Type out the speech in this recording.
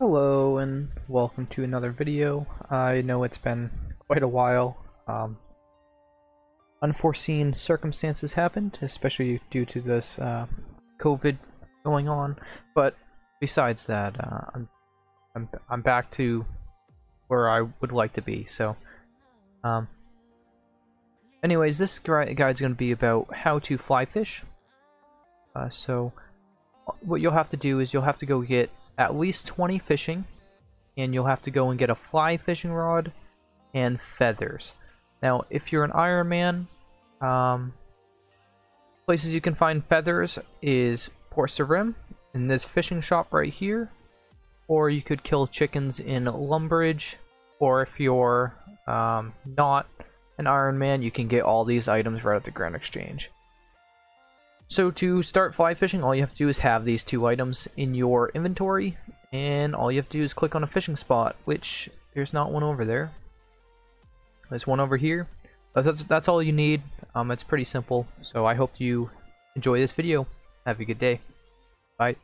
Hello and welcome to another video. I know it's been quite a while. Um, unforeseen circumstances happened, especially due to this uh, COVID going on. But besides that, uh, I'm, I'm I'm back to where I would like to be. So, um, anyways, this gui- guide's going to be about how to fly fish. Uh, so, what you'll have to do is you'll have to go get at least 20 fishing, and you'll have to go and get a fly fishing rod and feathers. Now, if you're an Iron Man, um, places you can find feathers is Port Sarim in this fishing shop right here, or you could kill chickens in Lumbridge, or if you're um, not an Iron Man, you can get all these items right at the Grand Exchange. So to start fly fishing, all you have to do is have these two items in your inventory, and all you have to do is click on a fishing spot, which there's not one over there. There's one over here. But that's that's all you need. Um, it's pretty simple. So I hope you enjoy this video. Have a good day. Bye.